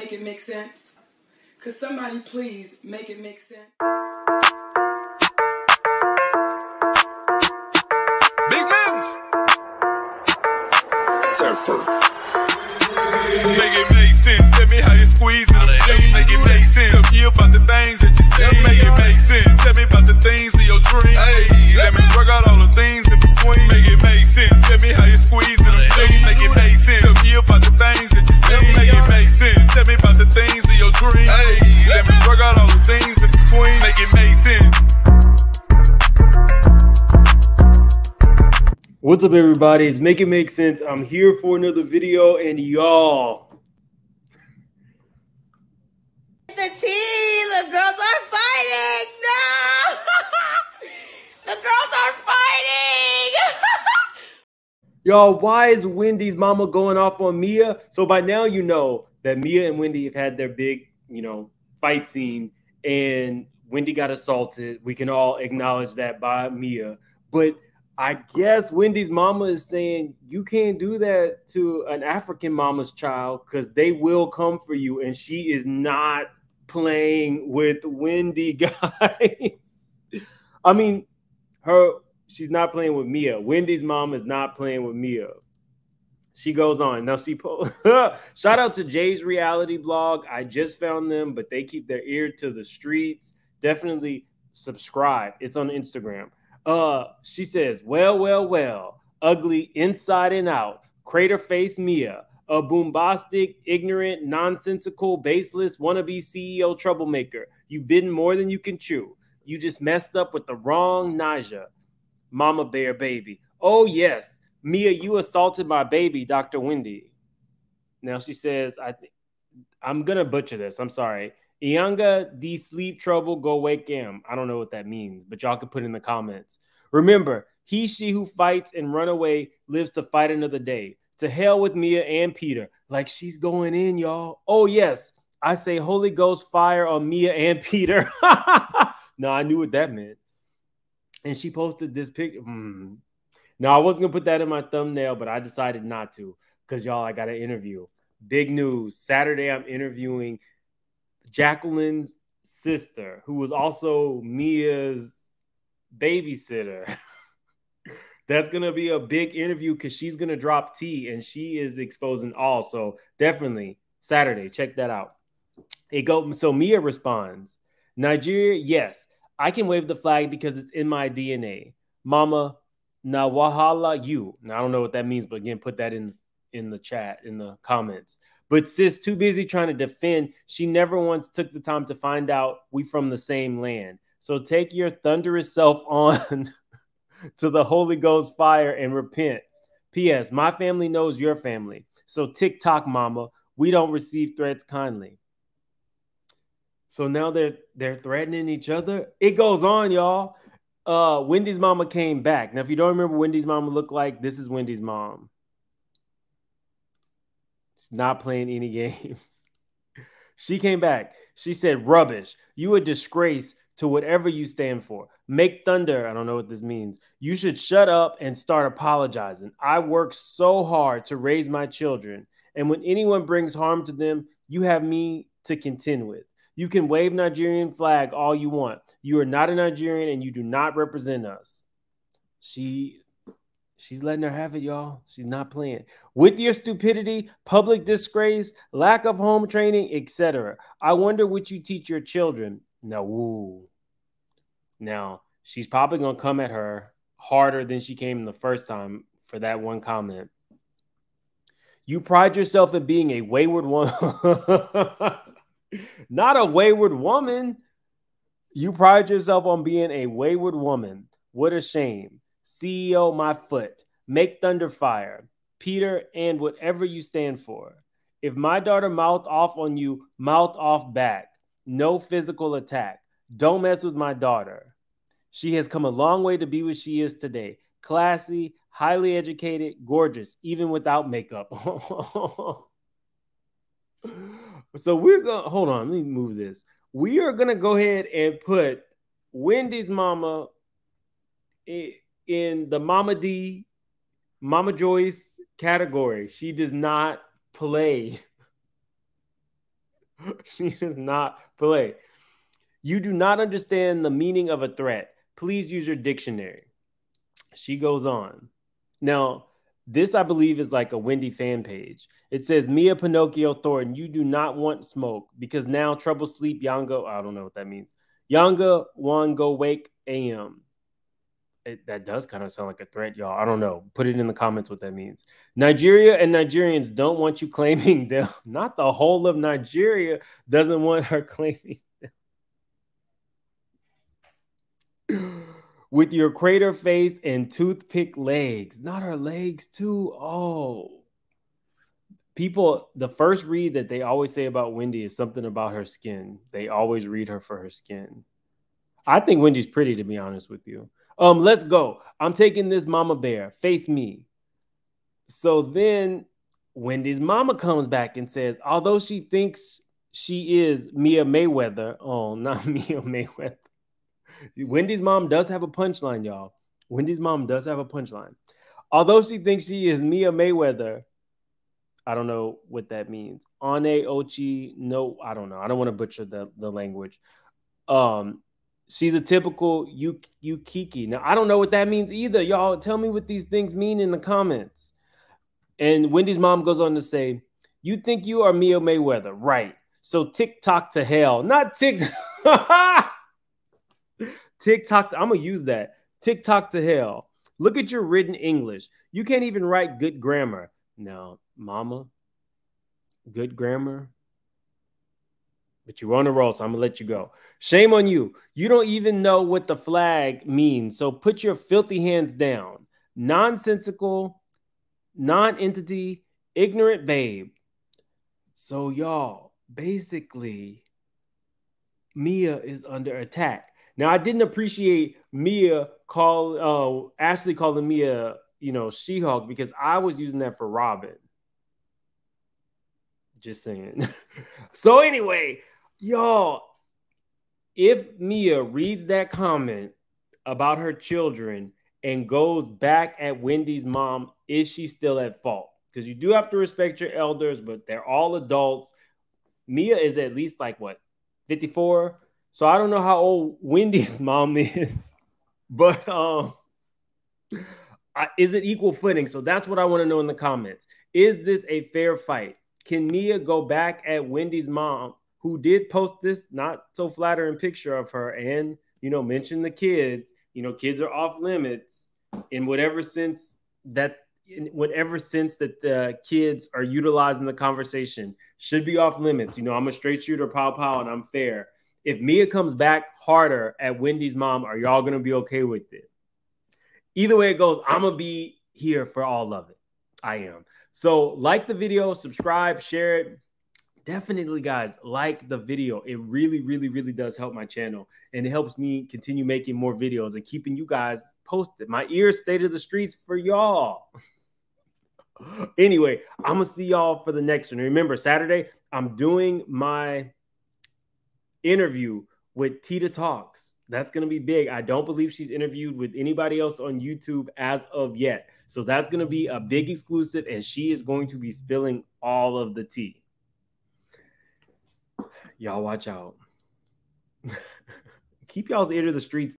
Make it make sense. Could somebody please make it make sense? Big Mims. Surfer. Make it make sense. Tell me how you squeeze it. What's up, everybody? It's Make It Make Sense. I'm here for another video, and y'all, the tea. The girls are fighting. No, the girls are fighting. y'all, why is Wendy's mama going off on Mia? So by now, you know that Mia and Wendy have had their big, you know, fight scene, and Wendy got assaulted. We can all acknowledge that by Mia, but I guess Wendy's mama is saying you can't do that to an African mama's child because they will come for you, and she is not playing with Wendy, guys. I mean, her she's not playing with Mia. Wendy's mom is not playing with Mia. She goes on. Now she po- shout out to Jay's reality blog. I just found them, but they keep their ear to the streets. Definitely subscribe. It's on Instagram. Uh, she says, "Well, well, well, ugly inside and out, crater face Mia, a bombastic, ignorant, nonsensical, baseless wannabe CEO troublemaker. You've bitten more than you can chew. You just messed up with the wrong Naija. Mama Bear baby. Oh yes, Mia, you assaulted my baby, Dr. Wendy. Now she says, I think I'm gonna butcher this. I'm sorry. Ianga D sleep trouble go wake him. I don't know what that means, but y'all can put in the comments. Remember, he she who fights and run away lives to fight another day. To hell with Mia and Peter. Like she's going in, y'all. Oh yes, I say Holy Ghost fire on Mia and Peter. no, I knew what that meant. And she posted this picture. Hmm. No, I wasn't gonna put that in my thumbnail, but I decided not to because y'all, I got an interview. Big news. Saturday, I'm interviewing Jacqueline's sister, who was also Mia's babysitter. That's gonna be a big interview because she's gonna drop tea and she is exposing all. So definitely Saturday, check that out. It go so Mia responds, Nigeria, yes, I can wave the flag because it's in my DNA. Mama, na wahala you. Now I don't know what that means, but again, put that in in the chat in the comments. But sis, too busy trying to defend, she never once took the time to find out we from the same land. So take your thunderous self on to the Holy Ghost fire and repent. P.S. My family knows your family. So TikTok mama, we don't receive threats kindly. So now they're they're threatening each other. It goes on, y'all. Uh Wendy's mama came back. Now, if you don't remember Wendy's mama looked like, this is Wendy's mom. She's not playing any games. she came back. She said, rubbish. You a disgrace to whatever you stand for. Make thunder. I don't know what this means. You should shut up and start apologizing. I work so hard to raise my children. And when anyone brings harm to them, you have me to contend with. You can wave Nigerian flag all you want. You are not a Nigerian and you do not represent us. She She's letting her have it, y'all. She's not playing. With your stupidity, public disgrace, lack of home training, etc. I wonder what you teach your children. Now, woo. Now, she's probably going to come at her harder than she came the first time for that one comment. You pride yourself in being a wayward woman. Not a wayward woman. You pride yourself on being a wayward woman. What a shame. CEO my foot, make thunder fire, Peter, and whatever you stand for. If my daughter mouth off on you, mouth off back. No physical attack. Don't mess with my daughter. She has come a long way to be what she is today. Classy, highly educated, gorgeous, even without makeup. so we're going to hold on, let me move this. We are going to go ahead and put Wendy's mama eh, in the Mama Dee, Mama Joyce category. She does not play. she does not play. You do not understand the meaning of a threat. Please use your dictionary. She goes on. Now, this I believe is like a Wendy fan page. It says Mia Pinocchio Thornton, you do not want smoke because now trouble sleep Yanga. I don't know what that means. Yanga one go wake AM. It, that does kind of sound like a threat, y'all. I don't know. Put it in the comments what that means. Nigeria and Nigerians don't want you claiming them. Not the whole of Nigeria doesn't want her claiming them. With your crater face and toothpick legs. Not her legs, too. Oh. People, the first read that they always say about Wendy is something about her skin. They always read her for her skin. I think Wendy's pretty, to be honest with you. Um, let's go. I'm taking this mama bear. Face me. So then Wendy's mama comes back and says, although she thinks she is Mia Mayweather, oh, not Mia Mayweather. Wendy's mom does have a punchline, y'all. Wendy's mom does have a punchline. Although she thinks she is Mia Mayweather, I don't know what that means. Ane Ochi, no, I don't know. I don't want to butcher the, the language. Um, She's a typical you you Kiki. Now I don't know what that means either. Y'all tell me what these things mean in the comments. And Wendy's mom goes on to say, "You think you are Mia Mayweather, right? So TikTok to hell, not TikTok. TikTok. I'm gonna use that. TikTok to hell. Look at your written English. You can't even write good grammar. No, Mama. Good grammar but you're on a roll, so I'm gonna let you go. Shame on you. You don't even know what the flag means. So put your filthy hands down. Nonsensical, non-entity, ignorant babe. So y'all, basically, Mia is under attack. Now I didn't appreciate Mia call uh Ashley calling Mia, you know, She-Hulk because I was using that for Robyn. Just saying. so anyway, Y'all, if Mia reads that comment about her children and goes back at Wendy's mom, is she still at fault? Because you do have to respect your elders, but they're all adults. Mia is at least like what, 54? So I don't know how old Wendy's mom is, but um, is it equal footing? So that's what I want to know in the comments. Is this a fair fight? Can Mia go back at Wendy's mom who did post this not so flattering picture of her and, you know, mention the kids. You know, kids are off limits in whatever sense that in whatever sense that the kids are utilizing the conversation should be off limits. You know, I'm a straight shooter, pow pow, and I'm fair. If Mia comes back harder at Wendy's mom, are y'all gonna be okay with it? Either way it goes, I'm gonna be here for all of it. I am. So like the video, subscribe, share it. Definitely guys like the video. It really really really does help my channel and it helps me continue making more videos and keeping you guys posted. My ears stay to the streets for y'all. Anyway i'm gonna see y'all for the next one. Remember saturday i'm doing my interview with tita talks that's gonna be big i don't believe she's interviewed with anybody else on youtube as of yet so that's gonna be a big exclusive and she is going to be spilling all of the tea y'all watch out. Keep y'all's ear to the streets.